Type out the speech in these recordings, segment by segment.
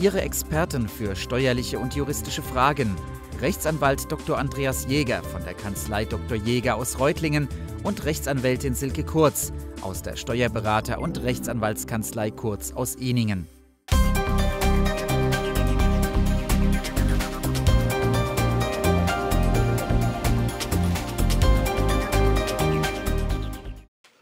Ihre Experten für steuerliche und juristische Fragen. Rechtsanwalt Dr. Andreas Jäger von der Kanzlei Dr. Jäger aus Reutlingen und Rechtsanwältin Silke Kurz aus der Steuerberater- und Rechtsanwaltskanzlei Kurz aus Eningen.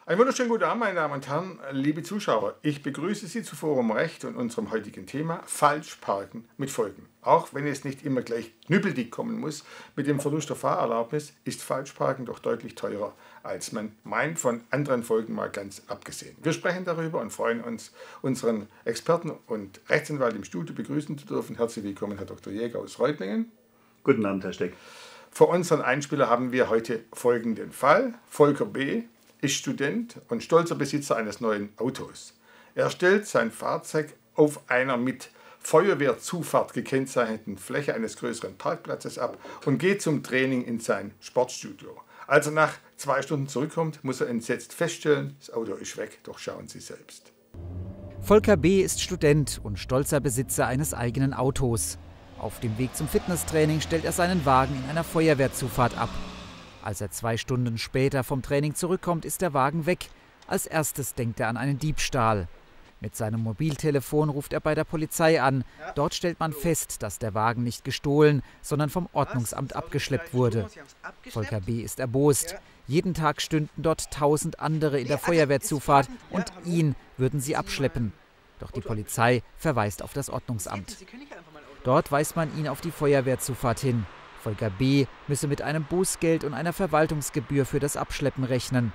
Einen wunderschönen guten Abend, meine Damen und Herren, liebe Zuschauer. Ich begrüße Sie zu Forum Recht und unserem heutigen Thema Falschparken mit Folgen. Auch wenn es nicht immer gleich knüppeldick kommen muss, mit dem Verlust der Fahrerlaubnis ist Falschparken doch deutlich teurer, als man meint, von anderen Folgen mal ganz abgesehen. Wir sprechen darüber und freuen uns, unseren Experten und Rechtsanwalt im Studio begrüßen zu dürfen. Herzlich willkommen, Herr Dr. Jäger aus Reutlingen. Guten Abend, Herr Steck. Vor unseren Einspieler haben wir heute folgenden Fall. Volker B ist Student und stolzer Besitzer eines neuen Autos. Er stellt sein Fahrzeug auf einer mit Feuerwehrzufahrt gekennzeichneten Fläche eines größeren Parkplatzes ab und geht zum Training in sein Sportstudio. Als er nach zwei Stunden zurückkommt, muss er entsetzt feststellen, das Auto ist weg, doch schauen Sie selbst. Volker B. ist Student und stolzer Besitzer eines eigenen Autos. Auf dem Weg zum Fitnesstraining stellt er seinen Wagen in einer Feuerwehrzufahrt ab. Als er zwei Stunden später vom Training zurückkommt, ist der Wagen weg. Als erstes denkt er an einen Diebstahl. Mit seinem Mobiltelefon ruft er bei der Polizei an. Dort stellt man fest, dass der Wagen nicht gestohlen, sondern vom Ordnungsamt abgeschleppt wurde. Volker B. ist erbost. Jeden Tag stünden dort tausend andere in der Feuerwehrzufahrt und ihn würden sie abschleppen. Doch die Polizei verweist auf das Ordnungsamt. Dort weist man ihn auf die Feuerwehrzufahrt hin. Volker B. müsse mit einem Bußgeld und einer Verwaltungsgebühr für das Abschleppen rechnen.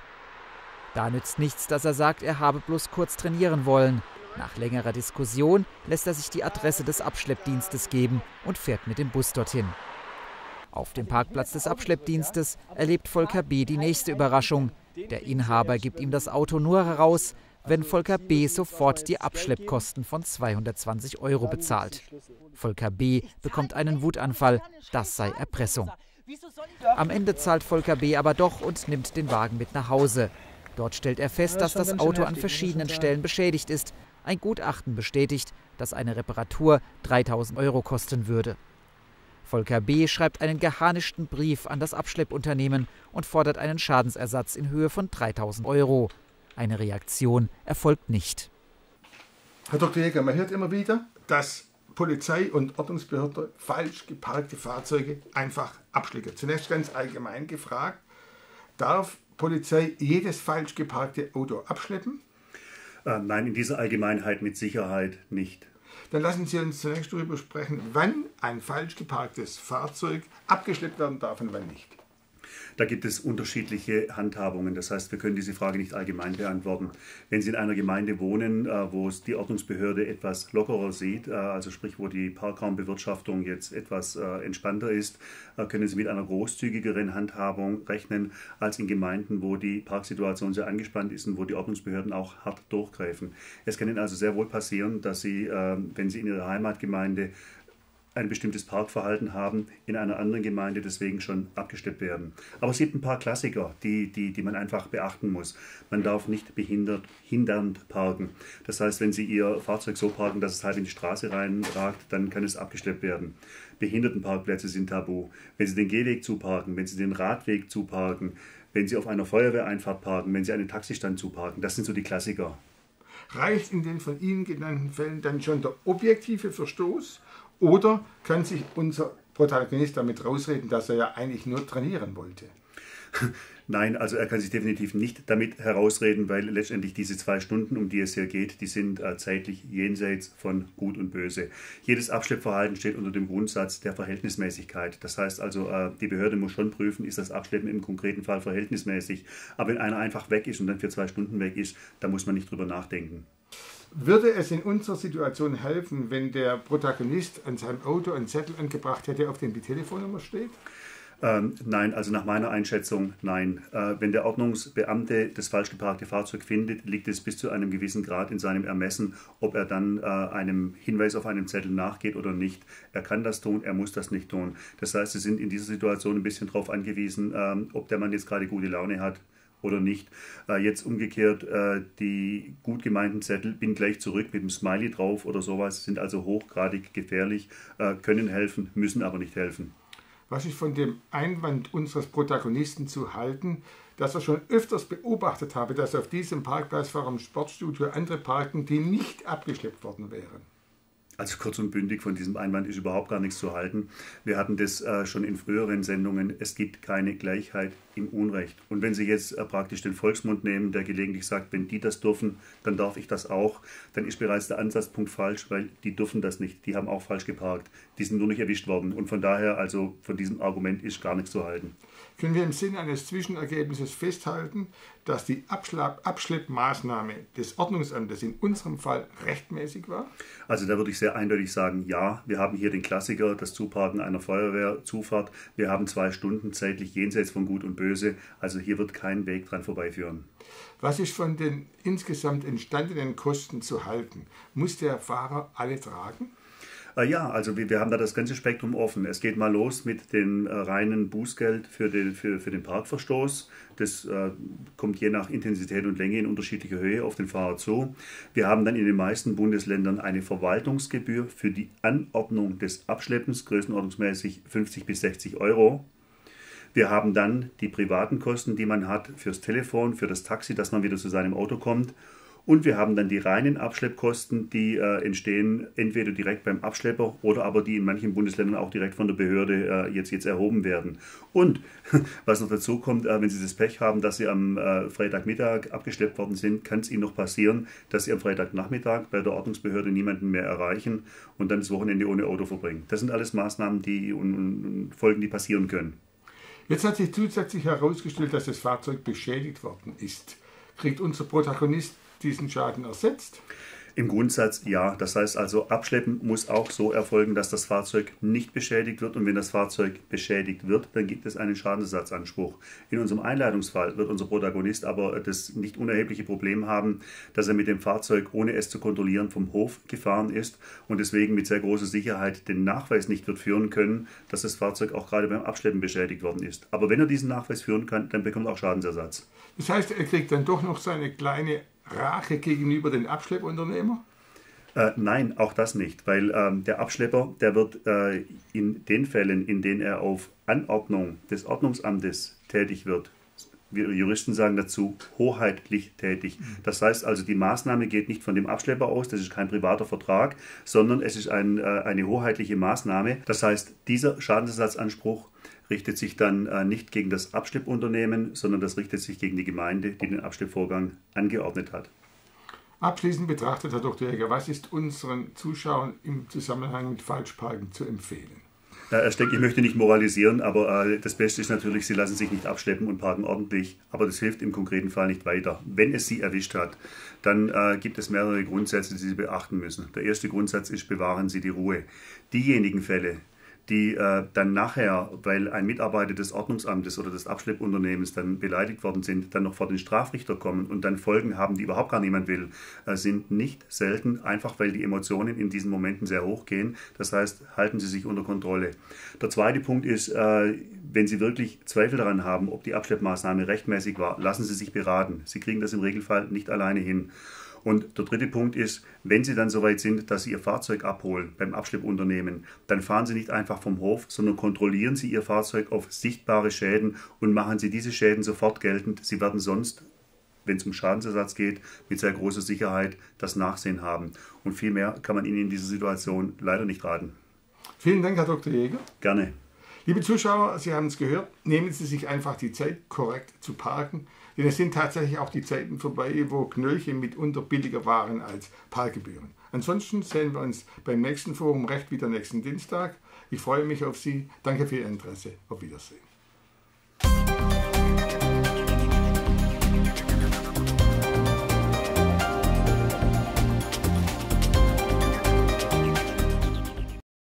Da nützt nichts, dass er sagt, er habe bloß kurz trainieren wollen. Nach längerer Diskussion lässt er sich die Adresse des Abschleppdienstes geben und fährt mit dem Bus dorthin. Auf dem Parkplatz des Abschleppdienstes erlebt Volker B. die nächste Überraschung. Der Inhaber gibt ihm das Auto nur heraus, wenn Volker B. sofort die Abschleppkosten von 220 Euro bezahlt. Volker B. bekommt einen Wutanfall, das sei Erpressung. Am Ende zahlt Volker B. aber doch und nimmt den Wagen mit nach Hause. Dort stellt er fest, dass das Auto an verschiedenen Stellen beschädigt ist. Ein Gutachten bestätigt, dass eine Reparatur 3000 Euro kosten würde. Volker B. schreibt einen geharnischten Brief an das Abschleppunternehmen und fordert einen Schadensersatz in Höhe von 3000 Euro. Eine Reaktion erfolgt nicht. Herr Dr. Jäger, man hört immer wieder, dass Polizei und Ordnungsbehörde falsch geparkte Fahrzeuge einfach abschlägt. Zunächst ganz allgemein gefragt, darf Polizei jedes falsch geparkte Auto abschleppen? Äh, nein, in dieser Allgemeinheit mit Sicherheit nicht. Dann lassen Sie uns zunächst darüber sprechen, wann ein falsch geparktes Fahrzeug abgeschleppt werden darf und wann nicht. Da gibt es unterschiedliche Handhabungen. Das heißt, wir können diese Frage nicht allgemein beantworten. Wenn Sie in einer Gemeinde wohnen, äh, wo es die Ordnungsbehörde etwas lockerer sieht, äh, also sprich, wo die Parkraumbewirtschaftung jetzt etwas äh, entspannter ist, können Sie mit einer großzügigeren Handhabung rechnen als in Gemeinden, wo die Parksituation sehr angespannt ist und wo die Ordnungsbehörden auch hart durchgreifen. Es kann Ihnen also sehr wohl passieren, dass Sie, wenn Sie in Ihrer Heimatgemeinde ein bestimmtes Parkverhalten haben, in einer anderen Gemeinde deswegen schon abgesteppt werden. Aber es gibt ein paar Klassiker, die, die, die man einfach beachten muss. Man darf nicht behindert, hindernd parken. Das heißt, wenn Sie Ihr Fahrzeug so parken, dass es halt in die Straße reinragt, dann kann es abgesteppt werden. Behindertenparkplätze sind tabu. Wenn Sie den Gehweg zuparken, wenn Sie den Radweg zuparken, wenn Sie auf einer Feuerwehreinfahrt parken, wenn Sie einen Taxistand zuparken, das sind so die Klassiker. Reicht in den von Ihnen genannten Fällen dann schon der objektive Verstoß oder kann sich unser Protagonist damit rausreden, dass er ja eigentlich nur trainieren wollte? Nein, also er kann sich definitiv nicht damit herausreden, weil letztendlich diese zwei Stunden, um die es hier geht, die sind äh, zeitlich jenseits von Gut und Böse. Jedes Abschleppverhalten steht unter dem Grundsatz der Verhältnismäßigkeit. Das heißt also, äh, die Behörde muss schon prüfen, ist das Abschleppen im konkreten Fall verhältnismäßig. Aber wenn einer einfach weg ist und dann für zwei Stunden weg ist, da muss man nicht drüber nachdenken. Würde es in unserer Situation helfen, wenn der Protagonist an seinem Auto einen Zettel angebracht hätte, auf dem die Telefonnummer steht? Ähm, nein, also nach meiner Einschätzung nein. Äh, wenn der Ordnungsbeamte das falsch geparkte Fahrzeug findet, liegt es bis zu einem gewissen Grad in seinem Ermessen, ob er dann äh, einem Hinweis auf einem Zettel nachgeht oder nicht. Er kann das tun, er muss das nicht tun. Das heißt, Sie sind in dieser Situation ein bisschen darauf angewiesen, ähm, ob der Mann jetzt gerade gute Laune hat oder nicht. Äh, jetzt umgekehrt, äh, die gut gemeinten Zettel, bin gleich zurück mit dem Smiley drauf oder sowas, sind also hochgradig gefährlich, äh, können helfen, müssen aber nicht helfen. Was ist von dem Einwand unseres Protagonisten zu halten, dass er schon öfters beobachtet habe, dass auf diesem Parkplatz vor dem Sportstudio andere parken, die nicht abgeschleppt worden wären? Also kurz und bündig von diesem Einwand ist überhaupt gar nichts zu halten. Wir hatten das äh, schon in früheren Sendungen. Es gibt keine Gleichheit im Unrecht. Und wenn Sie jetzt äh, praktisch den Volksmund nehmen, der gelegentlich sagt, wenn die das dürfen, dann darf ich das auch, dann ist bereits der Ansatzpunkt falsch, weil die dürfen das nicht. Die haben auch falsch geparkt. Die sind nur nicht erwischt worden. Und von daher, also von diesem Argument ist gar nichts zu halten. Können wir im Sinne eines Zwischenergebnisses festhalten, dass die Abschleppmaßnahme des Ordnungsamtes in unserem Fall rechtmäßig war? Also da würde ich sehr eindeutig sagen, ja, wir haben hier den Klassiker, das Zuparken einer Feuerwehrzufahrt. Wir haben zwei Stunden zeitlich jenseits von Gut und Böse. Also hier wird kein Weg dran vorbeiführen. Was ist von den insgesamt entstandenen Kosten zu halten? Muss der Fahrer alle tragen? Äh, ja, also wir, wir, haben da das ganze Spektrum offen. Es geht mal los mit dem äh, reinen Bußgeld für den, für, für den Parkverstoß. Das äh, kommt je nach Intensität und Länge in unterschiedlicher Höhe auf den Fahrer zu. Wir haben dann in den meisten Bundesländern eine Verwaltungsgebühr für die Anordnung des Abschleppens, größenordnungsmäßig 50 bis 60 Euro. Wir haben dann die privaten Kosten, die man hat fürs Telefon, für das Taxi, dass man wieder zu seinem Auto kommt und wir haben dann die reinen Abschleppkosten, die äh, entstehen entweder direkt beim Abschlepper oder aber die in manchen Bundesländern auch direkt von der Behörde äh, jetzt, jetzt erhoben werden. Und was noch dazu kommt, äh, wenn Sie das Pech haben, dass Sie am äh, Freitagmittag abgeschleppt worden sind, kann es Ihnen noch passieren, dass Sie am Freitagnachmittag bei der Ordnungsbehörde niemanden mehr erreichen und dann das Wochenende ohne Auto verbringen. Das sind alles Maßnahmen die, und, und Folgen, die passieren können. Jetzt hat sich zusätzlich herausgestellt, dass das Fahrzeug beschädigt worden ist. Kriegt unser Protagonist diesen Schaden ersetzt? Im Grundsatz ja. Das heißt also, Abschleppen muss auch so erfolgen, dass das Fahrzeug nicht beschädigt wird. Und wenn das Fahrzeug beschädigt wird, dann gibt es einen Schadensersatzanspruch. In unserem Einleitungsfall wird unser Protagonist aber das nicht unerhebliche Problem haben, dass er mit dem Fahrzeug, ohne es zu kontrollieren, vom Hof gefahren ist und deswegen mit sehr großer Sicherheit den Nachweis nicht wird führen können, dass das Fahrzeug auch gerade beim Abschleppen beschädigt worden ist. Aber wenn er diesen Nachweis führen kann, dann bekommt er auch Schadensersatz. Das heißt, er kriegt dann doch noch seine kleine Rache gegenüber den Abschleppunternehmer? Äh, nein, auch das nicht, weil ähm, der Abschlepper, der wird äh, in den Fällen, in denen er auf Anordnung des Ordnungsamtes tätig wird, wir Juristen sagen dazu, hoheitlich tätig. Das heißt also, die Maßnahme geht nicht von dem Abschlepper aus, das ist kein privater Vertrag, sondern es ist ein, äh, eine hoheitliche Maßnahme. Das heißt, dieser Schadensersatzanspruch richtet sich dann äh, nicht gegen das Abschleppunternehmen, sondern das richtet sich gegen die Gemeinde, die den Abschleppvorgang angeordnet hat. Abschließend betrachtet, Herr Dr. Jäger, was ist unseren Zuschauern im Zusammenhang mit Falschparken zu empfehlen? Herr Steck, ich möchte nicht moralisieren, aber äh, das Beste ist natürlich, Sie lassen sich nicht abschleppen und parken ordentlich. Aber das hilft im konkreten Fall nicht weiter. Wenn es Sie erwischt hat, dann äh, gibt es mehrere Grundsätze, die Sie beachten müssen. Der erste Grundsatz ist, bewahren Sie die Ruhe. Diejenigen Fälle, die äh, dann nachher, weil ein Mitarbeiter des Ordnungsamtes oder des Abschleppunternehmens dann beleidigt worden sind, dann noch vor den Strafrichter kommen und dann Folgen haben, die überhaupt gar niemand will, äh, sind nicht selten, einfach weil die Emotionen in diesen Momenten sehr hoch gehen. Das heißt, halten Sie sich unter Kontrolle. Der zweite Punkt ist, äh, wenn Sie wirklich Zweifel daran haben, ob die Abschleppmaßnahme rechtmäßig war, lassen Sie sich beraten. Sie kriegen das im Regelfall nicht alleine hin. Und der dritte Punkt ist, wenn Sie dann soweit sind, dass Sie Ihr Fahrzeug abholen beim Abschleppunternehmen, dann fahren Sie nicht einfach vom Hof, sondern kontrollieren Sie Ihr Fahrzeug auf sichtbare Schäden und machen Sie diese Schäden sofort geltend. Sie werden sonst wenn es um Schadensersatz geht, mit sehr großer Sicherheit das Nachsehen haben. Und viel mehr kann man Ihnen in dieser Situation leider nicht raten. Vielen Dank, Herr Dr. Jäger. Gerne. Liebe Zuschauer, Sie haben es gehört, nehmen Sie sich einfach die Zeit, korrekt zu parken. Denn es sind tatsächlich auch die Zeiten vorbei, wo Knöllchen mitunter billiger waren als Parkgebühren. Ansonsten sehen wir uns beim nächsten Forum Recht wieder nächsten Dienstag. Ich freue mich auf Sie. Danke für Ihr Interesse. Auf Wiedersehen.